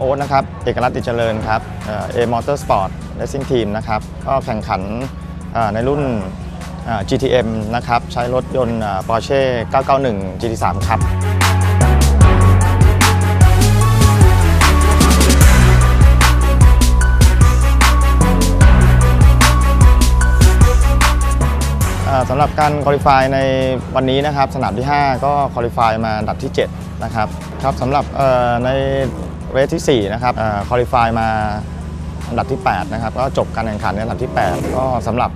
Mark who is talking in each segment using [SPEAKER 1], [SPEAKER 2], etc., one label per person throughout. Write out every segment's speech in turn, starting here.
[SPEAKER 1] โอ๊ตนะครับ เอกลักษณ์ติเจริญครับเอ่อ A Motorsport Racing Team นะครับ ก็แข่งขันในรุ่น GTM นะครับ ใช้รถยนต์เอ่อ Porsche 991 GT3 ครับสำหรับการคุริฟายในวันนี้นะครับ สนามที่ 5 ก็คุริฟายมาอันดับที่ 7 นะครับครับสำหรับใน เรสที่ 4 นะครับคุริฟายมาอันดับที่ 8 นะครับ ก็จบการแข่งขันในอันดับที่ 8 ก็สำหรับ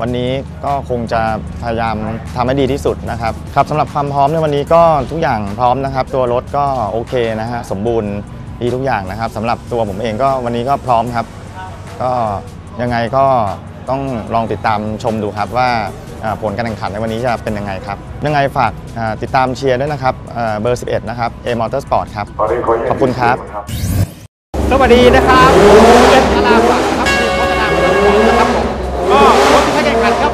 [SPEAKER 1] วันนี้ก็คงจะพยายามทำให้ดีที่สุดนะครับครับสำหรับความพร้อมในวันนี้ก็ทุกอย่างพร้อมนะครับ ตัวรถก็โอเคนะฮะสมบูรณ์ดีทุกอย่างนะครับสำหรับตัวผมเองก็วันนี้ก็พร้อมครับ ก็ยังไงก็ ต้องลองติดตามชมดูครับว่าอ่าผลการแข่งขันในวันนี้จะเป็นยังไงครับ ยังไงฝากอ่าติดตามเชียร์ด้วยนะครับอ่าเบอร์ 11 นะครับ A Motorsport ครับ ขอบคุณครับ
[SPEAKER 2] สวัสดีนะครับเป็นอาราฝักครับทีมพัฒนาพัฒนานะครับผมก็รถที่ใช้แข่งขันครับ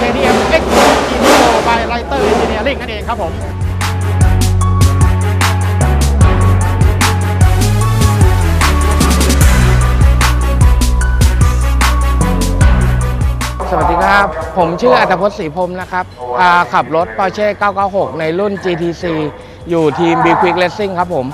[SPEAKER 2] KTM X GTO by Writer Engineering นั่นเองครับผม
[SPEAKER 3] สวัสดีครับ ผมชื่ออัตพจน์ศรีพรหมนะครับอ่าขับรถ Porsche 996 ในรุ่น GTC อยู่ทีม B Quick Racing ครับผม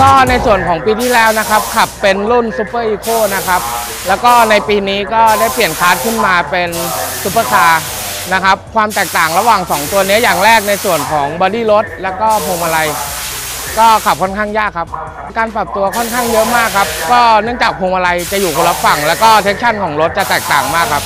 [SPEAKER 3] ก็ในส่วนของปีที่แล้วนะครับ ขับเป็นรุ่น Super Eco นะครับ แล้วก็ในปีนี้ก็ได้เปลี่ยนคาร์ดขึ้นมาเป็น Super Car นะครับ ความแตกต่างระหว่าง 2 ตัวนี้อย่างแรกในส่วนของ body รถแล้วก็พวงมาลัยก็ขับค่อนข้างยากครับ การปรับตัวค่อนข้างเยอะมากครับ ก็เนื่องจากพวงมาลัยจะอยู่คนละฝั่ง แล้วก็ traction ของรถจะแตกต่างมากครับ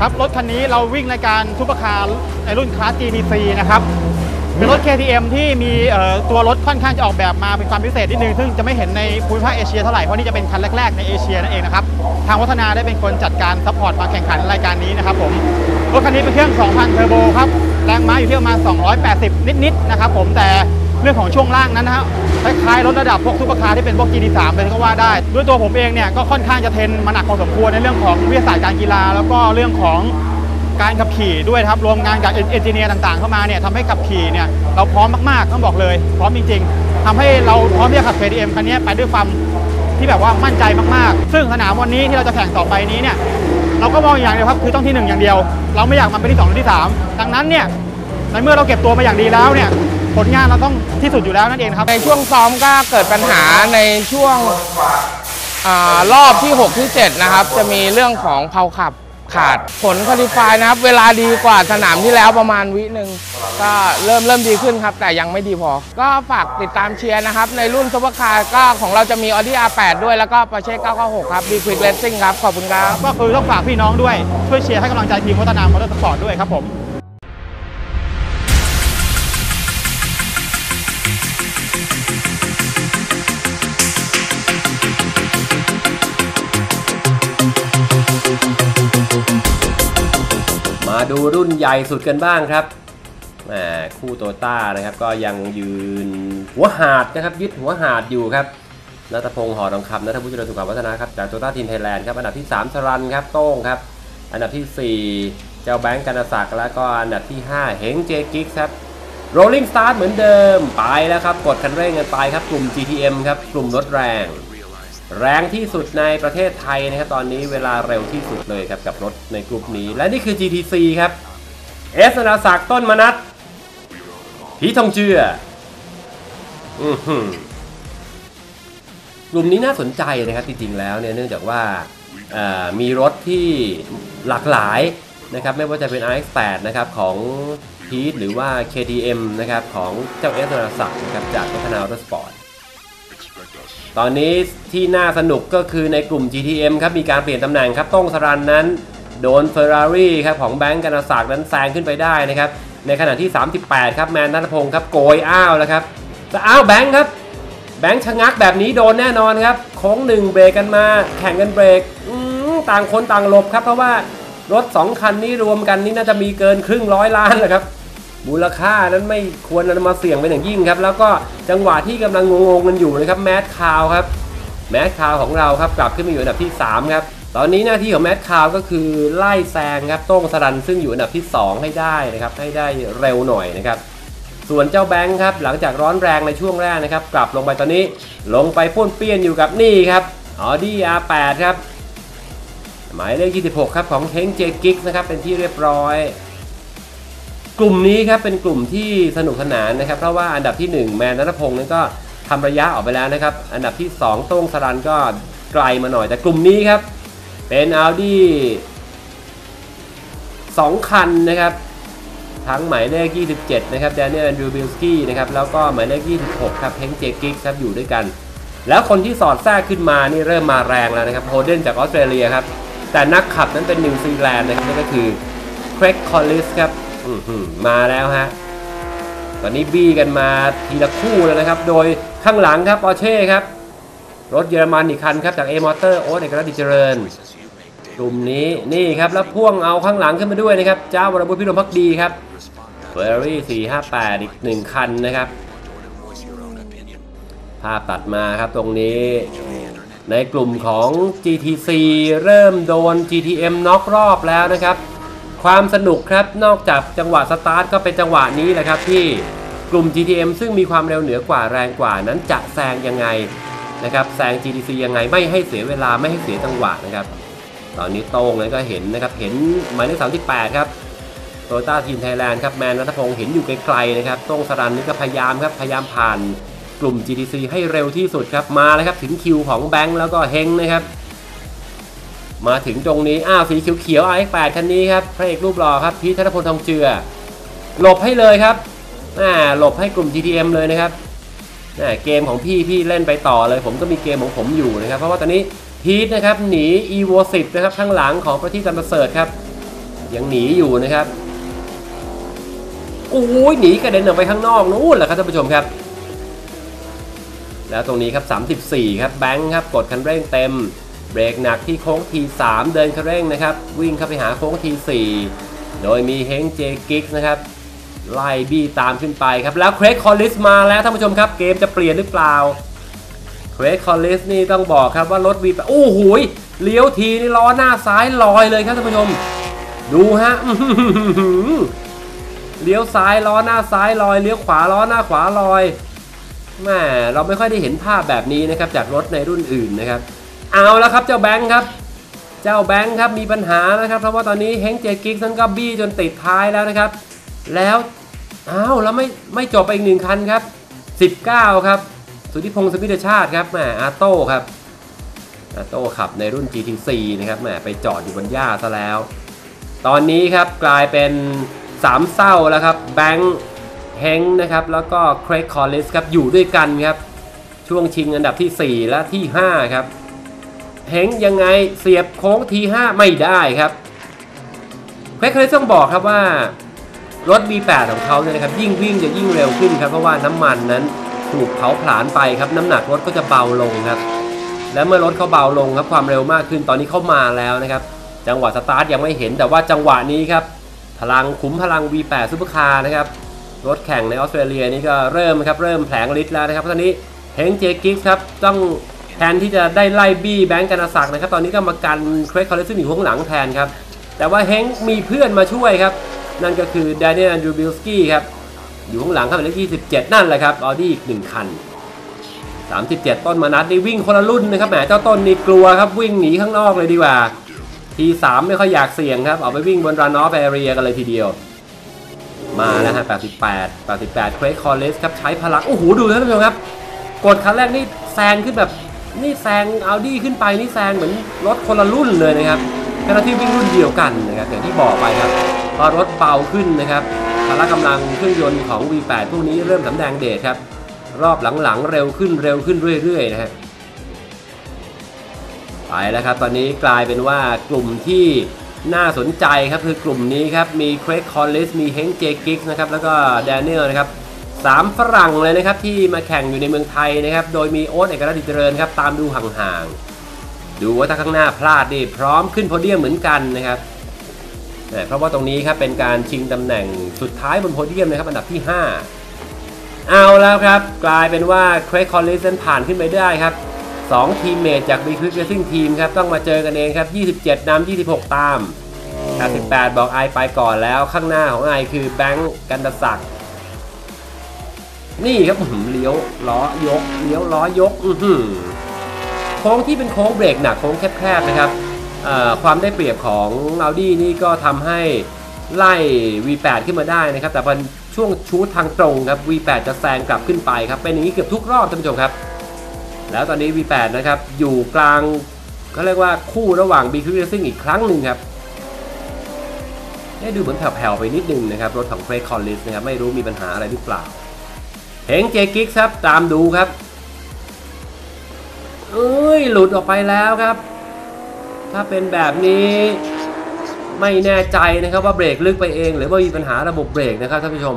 [SPEAKER 2] ครับ รถคันนี้เราวิ่งในการซุปเปอร์คาร์ในรุ่นคลาส GTC นะครับ เป็นรถ KTM ที่มีตัวรถค่อนข้างจะออกแบบมาเป็นความพิเศษนิดนึง ซึ่งจะไม่เห็นในภูมิภาคเอเชียเท่าไหร่ เพราะนี่จะเป็นคันแรก ๆ ในเอเชียนั่นเองนะครับ ทางวัฒนาได้เป็นคนจัดการ support มาแข่งขันรายการนี้นะครับผม รถคันนี้เป็นเครื่อง 2,000 เทอร์โบครับ แรงม้าอยู่ที่ประมาณ 280 นิด ๆ นะครับผม แต่เรื่องของช่วงล่างนั้นนะฮะคล้ายๆรถระดับพวก Super Car ที่เป็นพวก GT3 เลยก็ว่าได้ ด้วยตัวผมเองเนี่ยก็ค่อนข้างจะ train มาหนักพอสมควรในเรื่องของวิทยาศาสตร์การกีฬา แล้วก็เรื่องของ การขับขี่ด้วยครับรวมงานกับเอนจิเนียร์ต่างๆ เข้ามาเนี่ยทำให้ขับขี่เนี่ยเราพร้อมมากๆต้องบอกเลย พร้อมจริง ๆทำให้เราพร้อมที่จะขับ KTM คันนี้ไปด้วยความที่แบบว่ามั่นใจมากๆ ซึ่งสนามวันนี้ที่เราจะแข่งต่อไปนี้เนี่ยเราก็มองอย่างเดียวครับคือต้องที่หนึ่งอย่างเดียว เราไม่อยากมันไปที่สองหรือที่สามดังนั้นเนี่ยในเมื่อเราเก็บตัวมาอย่างดีแล้วเนี่ยผลงานเราต้องที่สุดอยู่แล้วนั่นเองครับ
[SPEAKER 3] ในช่วงซ้อมก็เกิดปัญหาในช่วงอรอบที่ 6 ที่ 7 นะครับ จะมีเรื่องของเพาขับ จากผล qualify นะครับ เวลาดีกว่าสนามที่แล้วประมาณวิหนึ่งก็เริ่มเริ่มดีขึ้นครับ แต่ยังไม่ดีพอ ก็ฝากติดตามเชียร์นะครับ ในรุ่น Super Car ก็ของเราจะมี Audi R8 ด้วยแล้วก็ Porsche 996 ครับ B Quick Racing ครับ ขอบคุณครับ
[SPEAKER 2] ก็คือต้องฝากพี่น้องด้วยช่วยเชียร์ให้กำลังใจทีมวัฒนามอเตอร์สปอร์ตด้วยครับผม
[SPEAKER 4] ดูรุ่นใหญ่สุดกันบ้างครับคู่โตต้านะครับก็ยังยืนหัวหาดนะครับยึดหัวหาดอยู่ครับนัทพงศ์หอทองคำนัทพุทธเจริญสุขวัฒนาครับจากโตต้าทีมไทยแลนด์ครับอันดับที่ 3 สรันครับโต้งครับ อันดับทีสี่4 เจ้าแบงก์กันศักดิ์แล้วก็อันดับที่ 5 เฮงเจกิกครับ Rolling Start เหมือนเดิมไปแล้วครับ กดคันเร่งกันไปครับกลุ่ม GTM ครับกลุ่มรถแรง แรงที่สุดในประเทศไทยนะครับตอนนี้เวลาเร็วที่สุดเลยครับกับรถในกลุ่มนี้ และนี่คือ GTC ครับเอสนาศักต้นมนัทพีทองเจืออืกลุ่มนี้น่าสนใจนะครับจริงๆแล้วเนี่ยเนื่องจากว่ามีรถที่หลากหลายนะครับไม่ว่าจะเป็น RX8 นะครับของพีทหรือว่า KTM นะครับของเจ้าเอสนาศักนะครับจากพัฒนาออโตสปอร์ต ตอนนี้ที่น่าสนุกก็คือในกลุ่ม GTM ครับมีการเปลี่ยนตำแหน่งครับต้องสรันนั้น โดน Ferrari ครับของแบงก์กันศักดิ์นั้นแซงขึ้นไปได้นะครับในขณะที่ 38 ครับแมนนัทพงศ์ครับโกยอ้าวแล้วครับแต่อ้าวแบงก์ครับแบงค์ชะงักแบบนี้โดนแน่นอนครับโค้งหนึ่งเบรกกันมา แข่งกันเบรกอืมต่างคนต่างหลบครับเพราะว่ารถ 2 คันนี้รวมกันนี่น่าจะมีเกินครึ่งร้อยล้านแหละครับ มูลค่านั้นไม่ควรนำมาเสี่ยงเป็นอย่างยิ่งครับ แล้วก็จังหวะที่กำลังงงๆกันอยู่นะครับแมดคาวครับแมดคาวของเราครับกลับขึ้นมาอยู่อันดับที่ 3 ครับ ตอนนี้หน้าที่ของแมดคาวก็คือไล่แซงครับโต้งสรันซึ่งอยู่อันดับที่ 2 ให้ได้นะครับให้ได้เร็วหน่อยนะครับส่วนเจ้าแบงค์ครับหลังจากร้อนแรงในช่วงแรกนะครับกลับลงไปตอนนี้ลงไปป้วนเปี้ยนอยู่กับนี่ครับออดี้ R8 ครับหมายเลข 26 ครับของเทงเจกิกนะครับเป็นที่เรียบร้อย กลุ่มนี้ครับเป็นกลุ่มที่สนุกสนานนะครับ เพราะว่าอันดับที่ 1 แมนนัทพงศ์นั้นก็ทำระยะออกไปแล้วนะครับ อันดับที่ 2 โต้งสรันก็ไกลมาหน่อยแต่กลุ่มนี้ครับ เป็น Audi 2คันนะครับ ทั้งหมายเลข 27 นะครับ Daniel Andrew b i l s k y นะครับ แล้วก็หมายเลข 26 ครับเฮงเจกิกครับอยู่ด้วยกัน แล้วคนที่สอดแทรกขึ้นมานี่เริ่มมาแรงแล้วนะครับ Holden จากออสเตรเลียครับ แต่นักขับนั้นเป็นนิวซีแลนด์นะครับนั่นก็คือ Craig Corliss ครับ มาแล้วฮะ ตอนนี้บี้กันมาทีละคู่แล้วนะครับ โดยข้างหลังครับปอเช่ครับ รถเยอรมันอีกคันครับจาก A Motor โอ๊ตเอกรัตดิเจริญกลุ่มนี้นี่ครับ แล้วพ่วงเอาข้างหลังขึ้นมาด้วยนะครับ เจ้าวรบุตรพิรมพักดีครับเฟอร์รี่ 458 อีกหนึ่งคันนะครับ ภาพตัดมาครับตรงนี้ ในกลุ่มของ GTC เริ่มโดน GTM น็อกรอบแล้วนะครับ ความสนุกครับนอกจากจังหวะสตาร์ทก็เป็นจังหวะนี้แหละครับที่กลุ่ม GTM ซึ่งมีความเร็วเหนือกว่าแรงกว่านั้นจะแซงยังไงนะครับแซง GTC ยังไงไม่ให้เสียเวลาไม่ให้เสียจังหวะนะครับ ตอนนี้โต้งเลยก็เห็นนะครับเห็นหมายเลข38 ครับโตโยต้าทีมไทยแลนด์ครับแมนนัทพงศ์เห็นอยู่ไกลๆนะครับโต้งสรันนี่ก็พยายามครับพยายามผ่านกลุ่ม GTC ให้เร็วที่สุดครับมาแล้วครับถึงคิวของแบงค์แล้วก็เฮงนะครับ มาถึงตรงนี้ อ้าวสีเขียวๆ i8 คันนี้ครับ พระเอกรูปหล่อครับ พีทธนพลทองเจือ หลบให้เลยครับอ่าหลบให้กลุ่ม GTM เลยนะครับอ่าเกมของพี่พี่เล่นไปต่อเลย ผมก็มีเกมของผมอยู่นะครับ เพราะว่าตอนนี้พีทนะครับหนี evo 10นะครับข้างหลังของประทีปจันประเสริฐครับ ยังหนีอยู่นะครับโอ้ยหนีกระเด็นออกไปข้างนอกนู้นแหละครับท่านผู้ชมครับ แล้วตรงนี้ครับ 34 ครับแบงค์ครับกดคันเร่งเต็ม เบรกหนักที่โค้ง T3 เดินคันเร่งนะครับ วิ่งเข้าไปหาโค้ง T4 โดยมีเฮงเจกิกนะครับไล่บี้ตามขึ้นไปครับ แล้ว Craig Corliss มาแล้วท่านผู้ชมครับ เกมจะเปลี่ยนหรือเปล่า Craig Corliss นี่ต้องบอกครับว่ารถ V8 โอ้โหเลี้ยวทีนี่ล้อหน้าซ้ายลอยเลยครับท่านผู้ชม ดูฮะเลี้ยวซ้ายล้อหน้าซ้ายลอยเลี้ยวขวาล้อหน้าขวาลอยแม่เราไม่ค่อยได้เห็นภาพแบบนี้นะครับจากรถในรุ่นอื่นนะครับ เอาแล้วครับเจ้าแบงค์ครับ เจ้าแบงค์ครับมีปัญหานะครับ เพราะว่าตอนนี้เฮงเจกิกนั้นก็บี้จนติดท้ายแล้วนะครับ แล้วอ้าวแล้วไม่ไม่จบไปอีกหนึ่งคันครับ 19 ครับ สุทธิพงศ์สมิทธชาติครับแหมอาโต้ครับอาโต้ขับในรุ่น GT4 นะครับแหมไปจอดอยู่บนหญ้าซะแล้ว ตอนนี้ครับกลายเป็นสามเส้าแล้วครับแบงค์เฮงนะครับแล้วก็ Craig Corliss ครับอยู่ด้วยกันครับ ช่วงชิงอันดับที่ 4 และที่ 5 ครับ เฮงยังไงเสียบโค้ง T5 ไม่ได้ครับ Craig Corliss ต้องบอกครับว่ารถ V8 ของเขาเนี่ยนะครับยิ่งวิ่งจะยิ่งเร็วขึ้นครับเพราะว่าน้ำมันนั้นถูกเผาผลาญไปครับน้ำหนักรถก็จะเบาลงครับและเมื่อรถเขาเบาลงครับความเร็วมากขึ้นตอนนี้เข้ามาแล้วนะครับจังหวะสตาร์ทยังไม่เห็นแต่ว่าจังหวะนี้ครับพลังขุมพลัง V8 Super Car นะครับรถแข่งในออสเตรเลียนี่ก็เริ่มครับเริ่มแผลงฤทธิ์แล้วนะครับตอนนี้เฮงเจกิกครับต้อง แทนที่จะได้ไล่บี้แบงค์กันศักนะครับ ตอนนี้ก็มากัน Craig Corliss ซึ่งอยู่ข้างหลังแทนครับ แต่ว่าเฮงมีเพื่อนมาช่วยครับ นั่นก็คือด a น i e l แอนดรูบิลสกี้ครับ อยู่ข้างหลังครับหมายเลข27นั่นแหละครับออดี้อีกหนึ่งคัน 37 ต้นมานัดนี่วิ่งคนละรุ่นนะครับแหมเจ้าต้นนี่กลัวครับวิ่งหนีข้างนอกเลยดีกว่าT3 ไม่ค่อยอยากเสี่ยงครับ เอาไปวิ่งบน run-off area กันเลยทีเดียว มาแล้วฮะ 88 88 Craig Corliss ครับ ใช้พลัง โอ้โห ดูท่านผู้ชมครับ กดคันเร่งนี่แซงขึ้นแบบ นี่แซงเอัลดี้ขึ้นไปนี่แซงเหมือนรถคนละรุ่นเลยนะครับขณะที่วิ่งรุ่นเดียวกันนะครับอย่างที่บอกไปครับพอรถเบาขึ้นนะครับพละกำลังเครื่องยนต์ของ V8 พวกนี้เริ่มสำแดงเดชครับ รอบหลังๆเร็วขึ้นเร็วขึ้นเรื่อยๆนะฮะไปแล้วครับ ตอนนี้กลายเป็นว่ากลุ่มที่น่าสนใจครับคือกลุ่มนี้ครับมี Craig Corliss มีเฮงเจกิกนะครับแล้วก็แดเนียลนะครับ สามฝรั่งเลยนะครับที่มาแข่งอยู่ในเมืองไทยนะครับ โดยมีโอ๊ตเอกรัตน์ดิเจริญครับตามดูห่างๆ ดูว่าถ้าข้างหน้าพลาดนี่พร้อมขึ้นโพเดียมเหมือนกันนะครับเพราะว่าตรงนี้ครับเป็นการชิงตำแหน่งสุดท้ายบนโพเดียมนะครับอันดับที่ 5 เอาแล้วครับ กลายเป็นว่า Craig Corliss นั้นผ่านขึ้นไปได้ครับ2ทีมเมทจาก b ีควิกเรซิ่งทีมครับต้องมาเจอกันเองครับ 27นำ26 ตาม88บอกไอไปก่อนแล้วข้างหน้าของไอคือแบงก์กันตศักดิ์ นี่ครับอื้อหือเลี้ยวล้อยกเลี้ยวล้อยก อือหือโค้งที่เป็นโค้งเบรกหนักโค้งแคบๆนะครับความได้เปรียบของอาดี้นี่ก็ทำให้ไล่ V8 ขึ้นมาได้นะครับ แต่พอช่วงชูทางตรงครับ V8 จะแซงกลับขึ้นไปครับ เป็นอย่างนี้เกือบทุกรอบท่านผู้ชมครับ แล้วตอนนี้ V8 นะครับ อยู่กลางเขาเรียกว่าคู่ระหว่าง b q Racing อีกครั้งหนึ่งครับได้ดูเหมือนแผ่วๆไปนิดนึงนะครับ รถของเฟรดคอลลิสนะครับ ไม่รู้มีปัญหาอะไรหรือเปล่า เฮงเจกิกครับตามดูครับเอ้ยหลุดออกไปแล้วครับ ถ้าเป็นแบบนี้ไม่แน่ใจนะครับว่าเบรกลึกไปเอง หรือว่ามีปัญหาระบบเบรกนะครับท่านผู้ชม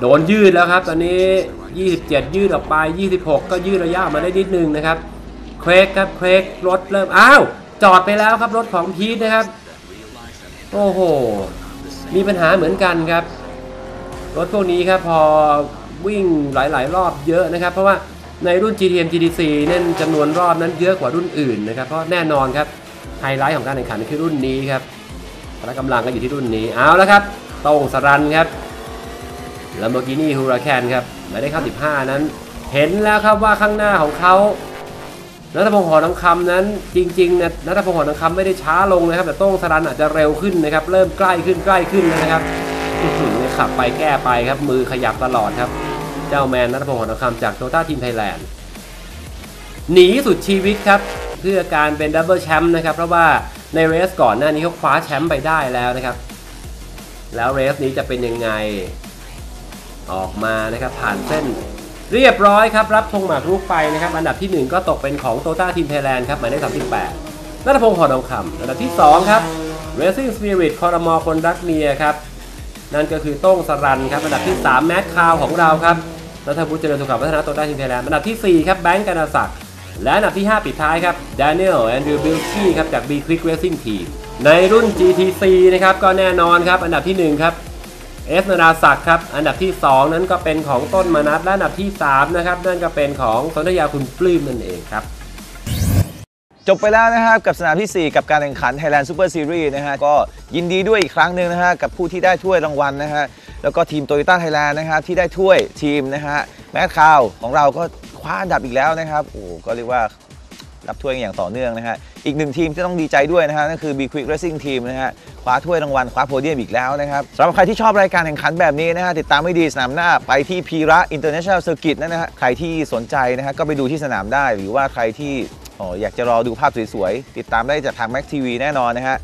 [SPEAKER 4] โดนยืดแล้วครับ ตอนนี้ 27 ยืดออกไป 26 ก็ยืดระยะมาได้นิดนึงนะครับเครกครับเครกรถเริ่มอ้าวจอดไปแล้วครับรถของพีทนะครับ โอ้โห มีปัญหาเหมือนกันครับ รถพวกนี้ครับพอวิ่งหลาย ๆ รอบเยอะนะครับ เพราะว่าในรุ่น GTM GTC เน้นจำนวนรอบนั้นเยอะกว่ารุ่นอื่นนะครับ เพราะแน่นอนครับไฮไลท์ของการแข่งขันคือรุ่นนี้ครับพละกำลังก็อยู่ที่รุ่นนี้เอาแล้วครับโต้งสรันครับ Lamborghini Huracan ครับหมายเลขข้า15 นั้น เห็นแล้วครับว่าข้างหน้าของเขานัทพงศ์ฮอทองคำนั้นจริงๆนะนัทพงศ์ฮอทองคำไม่ได้ช้าลงนะครับ แต่โต้งสรันอาจจะเร็วขึ้นนะครับ เริ่มใกล้ขึ้นใกล้ขึ้นแล้วนะครับอื้อหือเนี่ย ขับไปแก้ไปครับ มือขยับตลอดครับ เจ้าแมนนัทพงศ์ฮอทองคำจาก Toyota Team Thailand หนีสุดชีวิตครับ เพื่อการเป็น double แชมป์นะครับ เพราะว่าใน race ก่อนหน้านี้เขาคว้าแชมป์ไปได้แล้วนะครับ แล้ว race นี้จะเป็นยังไง ออกมานะครับผ่านเส้นเรียบร้อยครับ รับธงหมากรุกไปนะครับ อันดับที่ 1 ก็ตกเป็นของ Toyota Team Thailand ครับหมายเลข38นัทพงศ์ฮอทองคำอันดับที่ 2 ครับ Racing Spirit คอรมอคนรักเมียครับ นั่นก็คือโต้งสรันครับอันดับที่ 3 แมทคาวของเราครับนัทบุญเจริญสุขพัฒนา Toyota Team Thailand อันดับที่ 4 ครับแบงค์กนาศักดิ์และอันดับที่ 5 ปิดท้ายครับด a น i e l แอนดรู w บิลกี้ครับจาก B Quick Racing Team ในรุ่น GTC นะครับก็แน่นอนครับอันดับทีหนึ่1 ครับเอสนาราศักดิ์ครับอันดับที่ 2 นั้นก็เป็นของต้นมนัสและอันดับที่ 3 นะครับ นั่นก็เป็นของสนธยาคุณปลื้มนั่นเองครับ
[SPEAKER 5] จบไปแล้วนะครับกับสนามที่ 4 กับการแข่งขัน Thailand Super Series นะฮะก็ยินดีด้วยอีกครั้งหนึ่งนะฮะกับผู้ที่ได้ถ้วยรางวัลนะฮะแล้วก็ทีม Toyota Thailand นะครับที่ได้ถ้วยทีมนะฮะแมทคาวของเราก็คว้าอันดับอีกแล้วนะครับโอ้ก็เรียกว่ารับถ้วยอย่างต่อเนื่องนะฮะอีกหนึ่งทีมที่ต้องดีใจด้วยนะฮะนั่นคือ B Quick Racing Team นะฮะคว้าถ้วยรางวัลคว้าโพเดียมอีกแล้วนะครับสำหรับใครที่ชอบรายการแข่งขันแบบนี้นะฮะติดตามไม่ดีสนามหน้าไปที่พีระ International Circuit นะฮะใครที่สนใจนะฮะก็ไปดูที่สนามได้หรือว่าใครที่ อ๋อยากจะรอดูภาพสวยๆ ติดตามได้จากทาง Max TV แน่นอนนะฮะ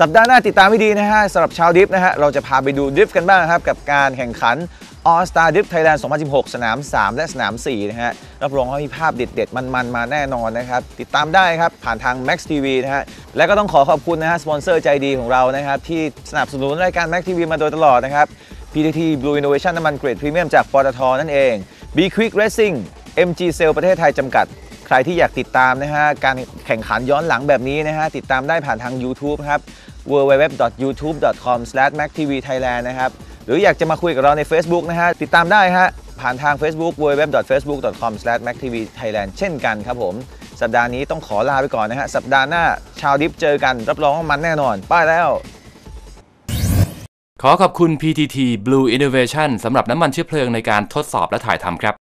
[SPEAKER 5] สัปดาห์หน้าติดตามให้ดีนะฮะสำหรับชาวดริฟต์นะฮะ เราจะพาไปดูดริฟต์กันบ้างครับ กับการแข่งขัน All Star Drift Thailand 2016 สนาม 3 และสนาม 4 นะฮะ รับรองว่ามีภาพเด็ดๆ มันๆ มาแน่นอนนะครับ ติดตามได้ครับ ผ่านทาง Max TV นะฮะ และก็ต้องขอขอบคุณนะฮะ สปอนเซอร์ใจดีของเรานะครับ ที่สนับสนุนรายการ Max TV มาโดยตลอดนะครับ PTT Blue Innovation น้ำมันเกรดพรีเมียมจากปตทนั่นเอง B Quick Racing MG Cell ประเทศไทยจำกัด ใครที่อยากติดตามนะฮะการแข่งขันย้อนหลังแบบนี้นะฮะติดตามได้ผ่านทาง YouTube ครับ www.youtube.com/mactvthailand นะครับหรืออยากจะมาคุยกับเราใน Facebook นะฮะติดตามได้ฮะผ่านทาง Facebook www.facebook.com/mactvthailand เช่นกันครับผมสัปดาห์นี้ต้องขอลาไปก่อนนะฮะ สัปดาห์หน้าชาวดิฟเจอกัน รับรองว่ามันแน่นอน ป้ายแล้ว
[SPEAKER 6] ขอขอบคุณ PTT Blue Innovation สำหรับน้ำมันเชื้อเพลิงในการทดสอบและถ่ายทำครับ